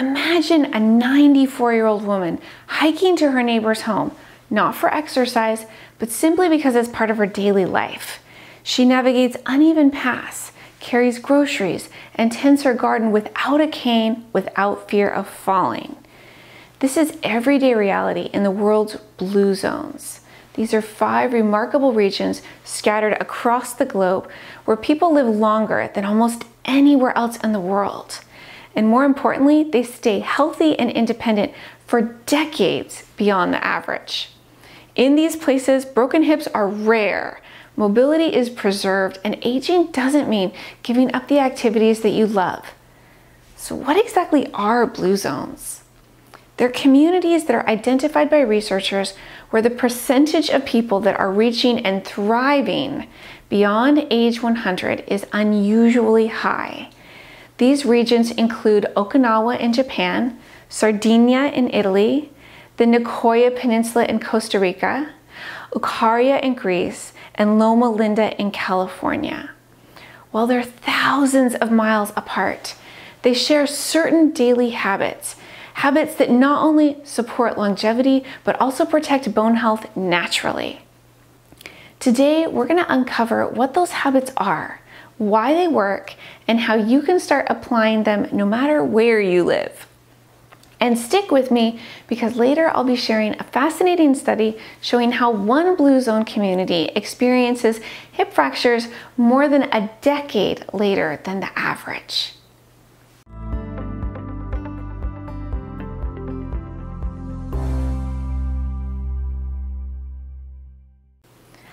Imagine a 94 year old woman hiking to her neighbor's home, not for exercise, but simply because it's part of her daily life. She navigates uneven paths, carries groceries, and tends her garden without a cane, without fear of falling. This is everyday reality in the world's blue zones. These are five remarkable regions scattered across the globe where people live longer than almost anywhere else in the world. And more importantly, they stay healthy and independent for decades beyond the average. In these places, broken hips are rare, mobility is preserved, and aging doesn't mean giving up the activities that you love. So, what exactly are blue zones? They're communities that are identified by researchers where the percentage of people that are reaching and thriving beyond age 100 is unusually high. These regions include Okinawa in Japan, Sardinia in Italy, the Nicoya Peninsula in Costa Rica, Ikaria in Greece, and Loma Linda in California. While they're thousands of miles apart, they share certain daily habits, habits that not only support longevity, but also protect bone health naturally. Today, we're going to uncover what those habits are, why they work, and how you can start applying them no matter where you live. And stick with me because later I'll be sharing a fascinating study showing how one blue zone community experiences hip fractures more than a decade later than the average.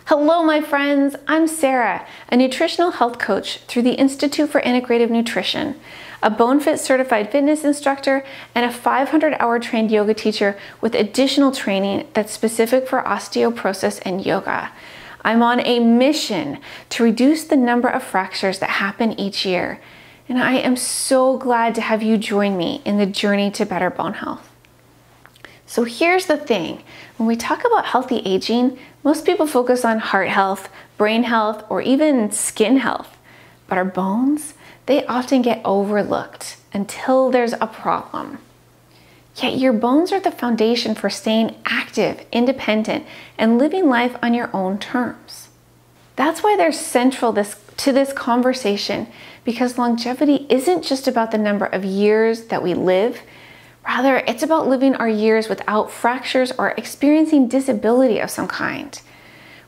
Hello, my friends. I'm Sarah, a nutritional health coach through the Institute for Integrative Nutrition a BoneFit certified fitness instructor, and a 500 hour trained yoga teacher with additional training that's specific for osteoporosis and yoga. I'm on a mission to reduce the number of fractures that happen each year, and I am so glad to have you join me in the journey to better bone health. So here's the thing when we talk about healthy aging, most people focus on heart health, brain health, or even skin health. But our bones, they often get overlooked until there's a problem. Yet your bones are the foundation for staying active, independent, and living life on your own terms. That's why they're central this, to this conversation because longevity isn't just about the number of years that we live. Rather, it's about living our years without fractures or experiencing disability of some kind.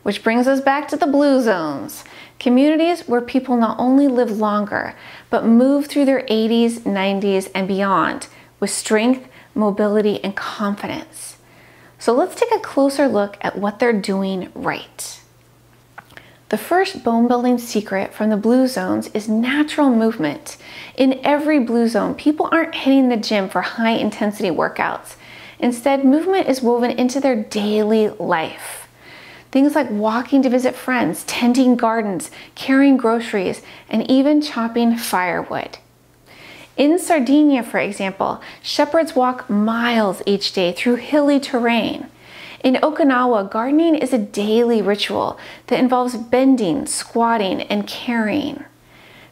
Which brings us back to the blue zones. Communities where people not only live longer, but move through their 80s, 90s, and beyond with strength, mobility, and confidence. So let's take a closer look at what they're doing right. The first bone building secret from the blue zones is natural movement. In every blue zone, people aren't hitting the gym for high intensity workouts. Instead, movement is woven into their daily life. Things like walking to visit friends, tending gardens, carrying groceries, and even chopping firewood. In Sardinia, for example, shepherds walk miles each day through hilly terrain. In Okinawa, gardening is a daily ritual that involves bending, squatting, and carrying.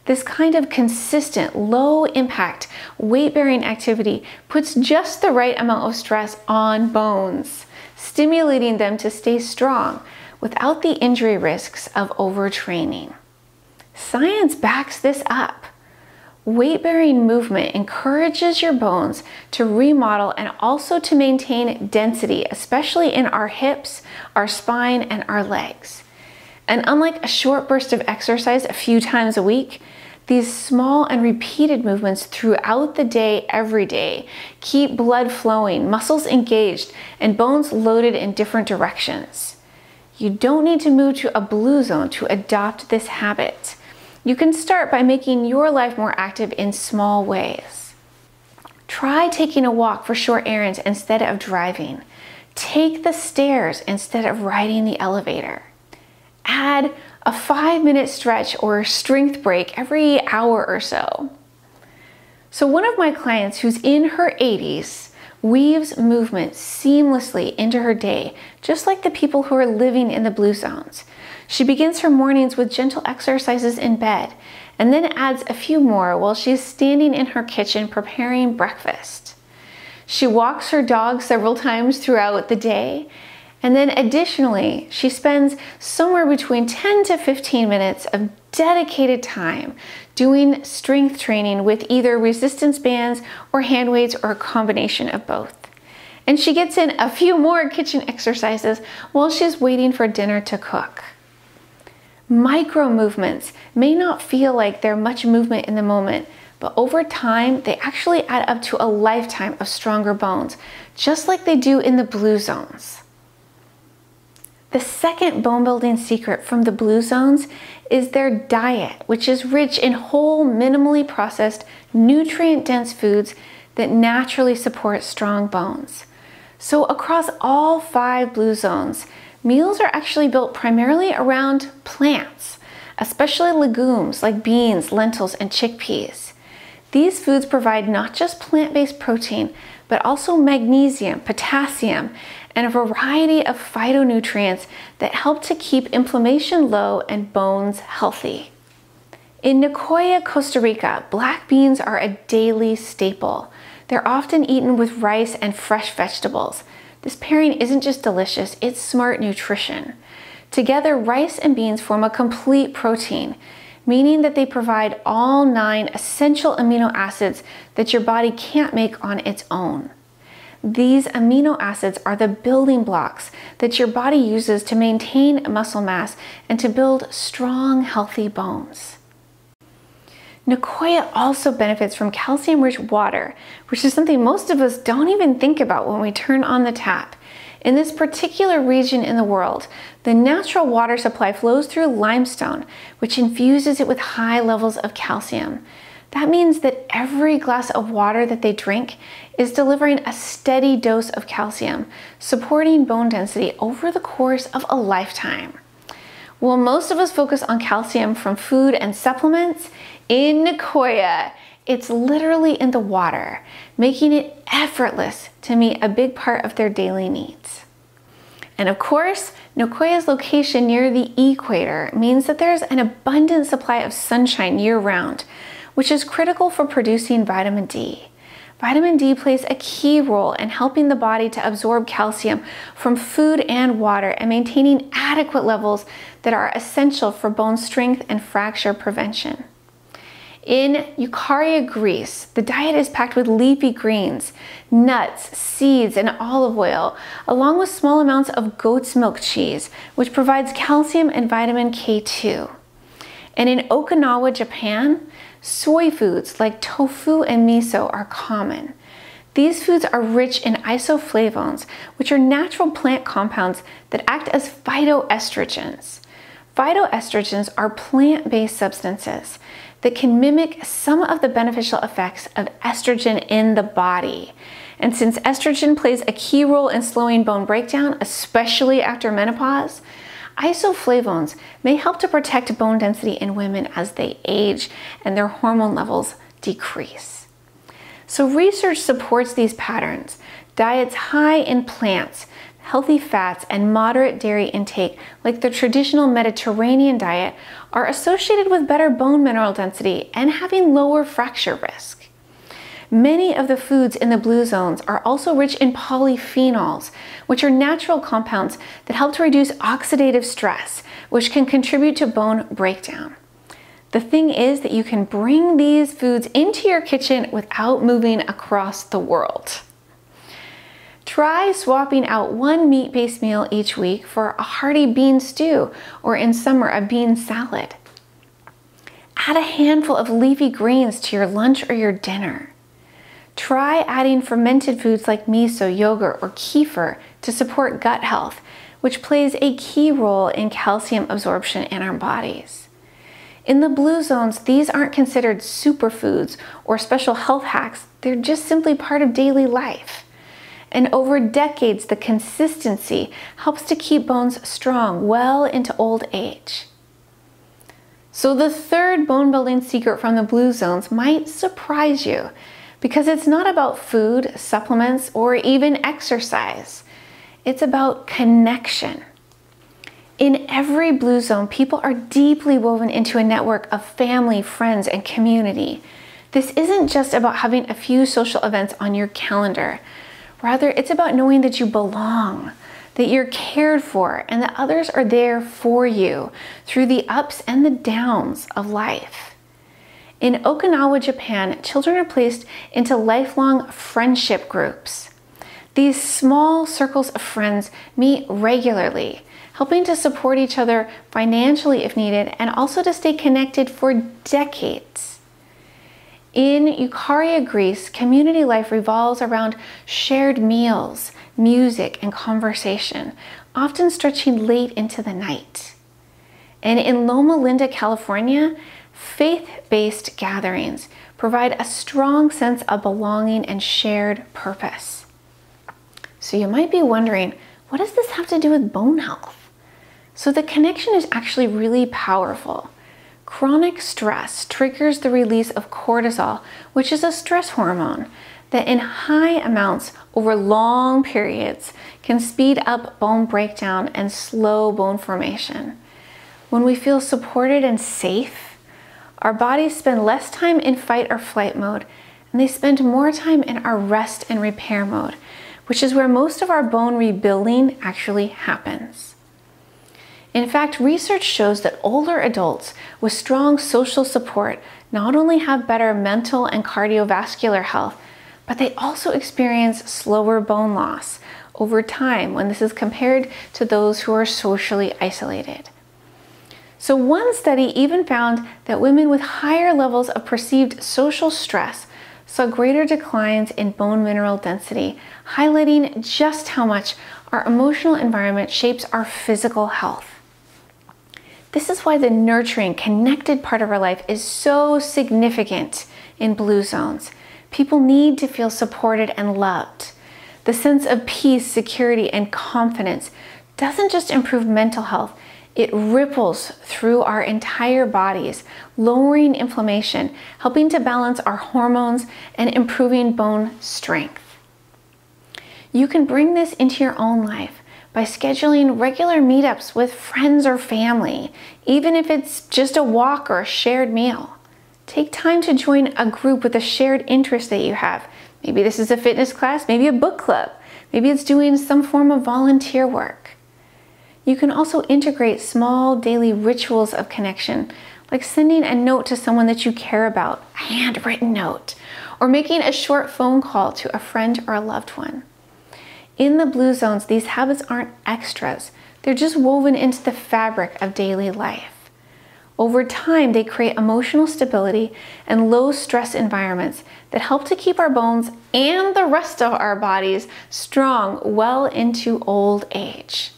This kind of consistent, low impact, weight bearing activity puts just the right amount of stress on bones stimulating them to stay strong without the injury risks of overtraining. Science backs this up. Weight bearing movement encourages your bones to remodel and also to maintain density, especially in our hips, our spine, and our legs. And unlike a short burst of exercise a few times a week, these small and repeated movements throughout the day, every day, keep blood flowing, muscles engaged, and bones loaded in different directions. You don't need to move to a blue zone to adopt this habit. You can start by making your life more active in small ways. Try taking a walk for short errands instead of driving. Take the stairs instead of riding the elevator. Add a five minute stretch or strength break every hour or so. So, one of my clients who's in her 80s weaves movement seamlessly into her day, just like the people who are living in the blue zones. She begins her mornings with gentle exercises in bed and then adds a few more while she's standing in her kitchen preparing breakfast. She walks her dog several times throughout the day, and then additionally, she spends somewhere between 10 to 15 minutes of dedicated time doing strength training with either resistance bands or hand weights or a combination of both. And she gets in a few more kitchen exercises while she's waiting for dinner to cook. Micro movements may not feel like they're much movement in the moment, but over time, they actually add up to a lifetime of stronger bones, just like they do in the blue zones. The second bone building secret from the blue zones is their diet, which is rich in whole, minimally processed, nutrient dense foods that naturally support strong bones. So, across all five blue zones, Meals are actually built primarily around plants, especially legumes like beans, lentils, and chickpeas. These foods provide not just plant based protein, but also magnesium, potassium, and a variety of phytonutrients that help to keep inflammation low and bones healthy. In Nicoya, Costa Rica, black beans are a daily staple. They're often eaten with rice and fresh vegetables. This pairing isn't just delicious, it's smart nutrition. Together, rice and beans form a complete protein, meaning that they provide all nine essential amino acids that your body can't make on its own. These amino acids are the building blocks that your body uses to maintain muscle mass and to build strong, healthy bones. Nicoya also benefits from calcium rich water, which is something most of us don't even think about when we turn on the tap. In this particular region in the world, the natural water supply flows through limestone, which infuses it with high levels of calcium. That means that every glass of water that they drink is delivering a steady dose of calcium, supporting bone density over the course of a lifetime. While most of us focus on calcium from food and supplements, in Nicoya, it's literally in the water, making it effortless to meet a big part of their daily needs. And of course, Nicoya's location near the equator means that there's an abundant supply of sunshine year round, which is critical for producing vitamin D. Vitamin D plays a key role in helping the body to absorb calcium from food and water and maintaining adequate levels that are essential for bone strength and fracture prevention. In Ikaria, Greece, the diet is packed with leafy greens, nuts, seeds, and olive oil, along with small amounts of goat's milk cheese, which provides calcium and vitamin K2. And in Okinawa, Japan, soy foods like tofu and miso are common. These foods are rich in isoflavones, which are natural plant compounds that act as phytoestrogens. Phytoestrogens are plant based substances that can mimic some of the beneficial effects of estrogen in the body. And since estrogen plays a key role in slowing bone breakdown, especially after menopause, isoflavones may help to protect bone density in women as they age and their hormone levels decrease. So, research supports these patterns. Diets high in plants, healthy fats, and moderate dairy intake, like the traditional Mediterranean diet, are associated with better bone mineral density and having lower fracture risk. Many of the foods in the blue zones are also rich in polyphenols, which are natural compounds that help to reduce oxidative stress, which can contribute to bone breakdown. The thing is that you can bring these foods into your kitchen without moving across the world. Try swapping out one meat based meal each week for a hearty bean stew or in summer a bean salad. Add a handful of leafy greens to your lunch or your dinner. Try adding fermented foods like miso, yogurt, or kefir to support gut health, which plays a key role in calcium absorption in our bodies. In the blue zones, these aren't considered superfoods or special health hacks, they're just simply part of daily life. And over decades, the consistency helps to keep bones strong well into old age. So, the third bone building secret from the blue zones might surprise you because it's not about food, supplements, or even exercise. It's about connection. In every blue zone, people are deeply woven into a network of family, friends, and community. This isn't just about having a few social events on your calendar. Rather, it's about knowing that you belong, that you're cared for, and that others are there for you through the ups and the downs of life. In Okinawa, Japan, children are placed into lifelong friendship groups. These small circles of friends meet regularly, helping to support each other financially if needed, and also to stay connected for decades. In Ikaria, Greece, community life revolves around shared meals, music, and conversation, often stretching late into the night. And in Loma Linda, California, faith based gatherings provide a strong sense of belonging and shared purpose. So you might be wondering, what does this have to do with bone health? So the connection is actually really powerful. Chronic stress triggers the release of cortisol, which is a stress hormone that in high amounts over long periods can speed up bone breakdown and slow bone formation. When we feel supported and safe, our bodies spend less time in fight or flight mode and they spend more time in our rest and repair mode, which is where most of our bone rebuilding actually happens. In fact, research shows that older adults with strong social support not only have better mental and cardiovascular health, but they also experience slower bone loss over time when this is compared to those who are socially isolated. So, one study even found that women with higher levels of perceived social stress saw greater declines in bone mineral density, highlighting just how much our emotional environment shapes our physical health. This is why the nurturing, connected part of our life is so significant in blue zones. People need to feel supported and loved. The sense of peace, security, and confidence doesn't just improve mental health, it ripples through our entire bodies, lowering inflammation, helping to balance our hormones, and improving bone strength. You can bring this into your own life by scheduling regular meetups with friends or family, even if it's just a walk or a shared meal. Take time to join a group with a shared interest that you have. Maybe this is a fitness class, maybe a book club, maybe it's doing some form of volunteer work. You can also integrate small daily rituals of connection, like sending a note to someone that you care about, a handwritten note, or making a short phone call to a friend or a loved one. In the blue zones, these habits aren't extras, they're just woven into the fabric of daily life. Over time, they create emotional stability and low stress environments that help to keep our bones and the rest of our bodies strong well into old age.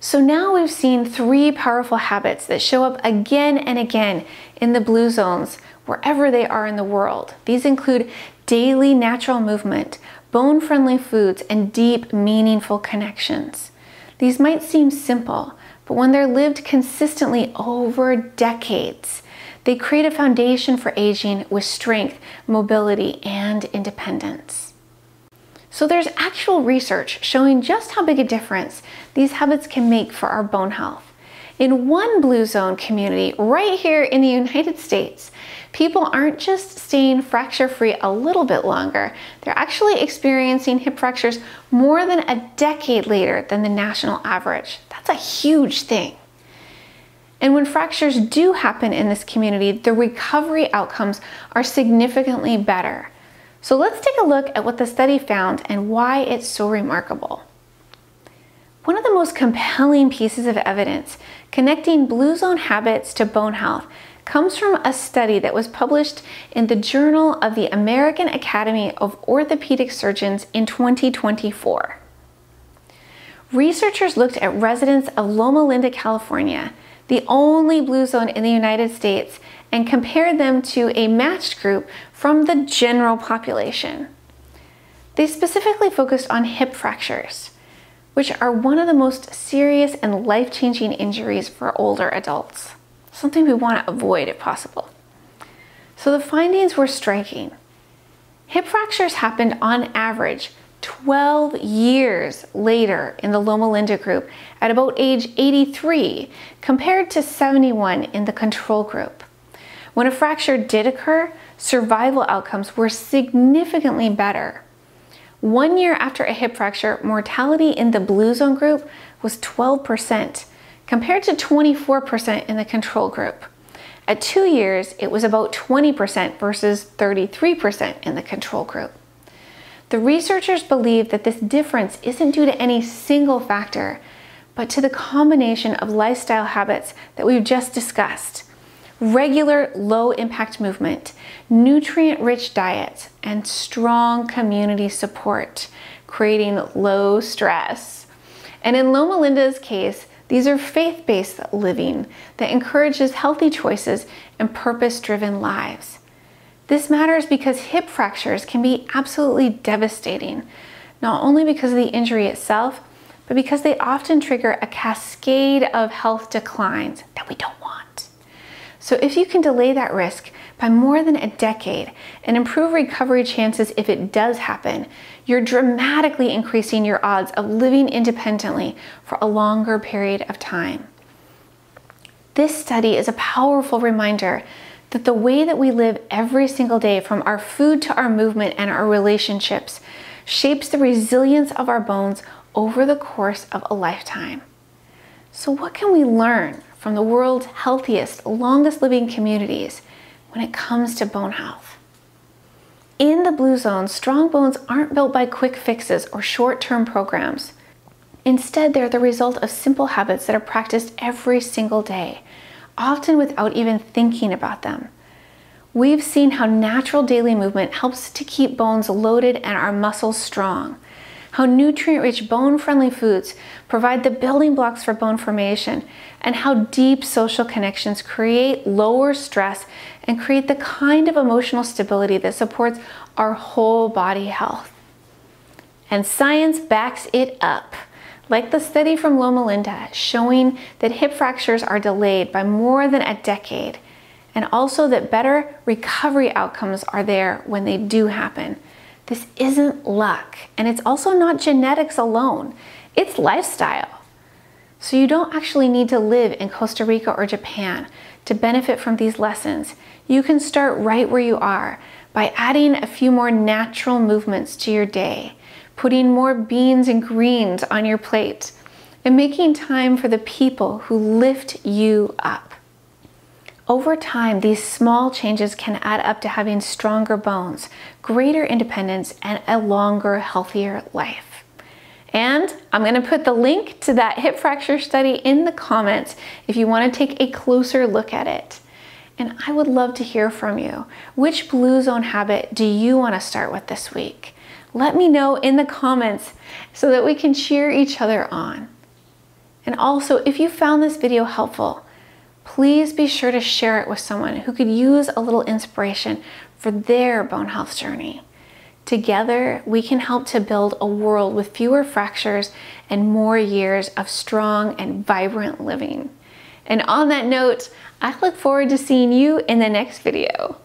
So now we've seen three powerful habits that show up again and again in the blue zones wherever they are in the world. These include daily natural movement, bone friendly foods, and deep, meaningful connections. These might seem simple, but when they're lived consistently over decades, they create a foundation for aging with strength, mobility, and independence. So there's actual research showing just how big a difference these habits can make for our bone health. In one blue zone community right here in the United States, people aren't just staying fracture free a little bit longer, they're actually experiencing hip fractures more than a decade later than the national average. That's a huge thing. And when fractures do happen in this community, the recovery outcomes are significantly better. So let's take a look at what the study found and why it's so remarkable. One of the most compelling pieces of evidence connecting blue zone habits to bone health comes from a study that was published in the Journal of the American Academy of Orthopedic Surgeons in 2024. Researchers looked at residents of Loma Linda, California, the only blue zone in the United States, and compared them to a matched group from the general population. They specifically focused on hip fractures, which are one of the most serious and life changing injuries for older adults, something we want to avoid if possible. So the findings were striking. Hip fractures happened on average 12 years later in the Loma Linda group at about age 83 compared to 71 in the control group. When a fracture did occur, survival outcomes were significantly better. One year after a hip fracture, mortality in the blue zone group was 12% compared to 24% in the control group. At two years, it was about 20% versus 33% in the control group. The researchers believe that this difference isn't due to any single factor, but to the combination of lifestyle habits that we've just discussed. Regular low impact movement, nutrient rich diets, and strong community support, creating low stress. And in Loma Linda's case, these are faith based living that encourages healthy choices and purpose driven lives. This matters because hip fractures can be absolutely devastating, not only because of the injury itself, but because they often trigger a cascade of health declines that we don't. So, if you can delay that risk by more than a decade and improve recovery chances if it does happen, you're dramatically increasing your odds of living independently for a longer period of time. This study is a powerful reminder that the way that we live every single day, from our food to our movement and our relationships, shapes the resilience of our bones over the course of a lifetime. So, what can we learn from the world's healthiest, longest living communities when it comes to bone health? In the blue zone, strong bones aren't built by quick fixes or short term programs. Instead, they're the result of simple habits that are practiced every single day, often without even thinking about them. We've seen how natural daily movement helps to keep bones loaded and our muscles strong how nutrient rich, bone friendly foods provide the building blocks for bone formation, and how deep social connections create lower stress and create the kind of emotional stability that supports our whole body health. And science backs it up. Like the study from Loma Linda showing that hip fractures are delayed by more than a decade, and also that better recovery outcomes are there when they do happen. This isn't luck, and it's also not genetics alone, it's lifestyle. So you don't actually need to live in Costa Rica or Japan to benefit from these lessons. You can start right where you are by adding a few more natural movements to your day, putting more beans and greens on your plate, and making time for the people who lift you up. Over time, these small changes can add up to having stronger bones, greater independence, and a longer, healthier life. And I'm gonna put the link to that hip fracture study in the comments if you wanna take a closer look at it. And I would love to hear from you. Which blue zone habit do you wanna start with this week? Let me know in the comments so that we can cheer each other on. And also, if you found this video helpful, please be sure to share it with someone who could use a little inspiration for their bone health journey. Together, we can help to build a world with fewer fractures and more years of strong and vibrant living. And on that note, I look forward to seeing you in the next video.